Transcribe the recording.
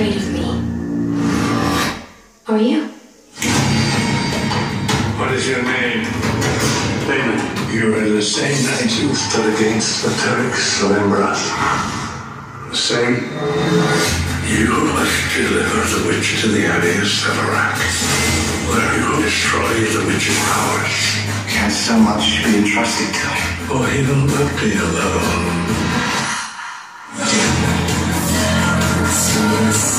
afraid of me. Are you? What is your name? Behmen. You are the same knight who stood against the Turks of Embrath. The same. You must deliver the witch to the Abbey of Severac, where you will destroy the witch's powers. Can't so much be entrusted to him. Or he will not be alone.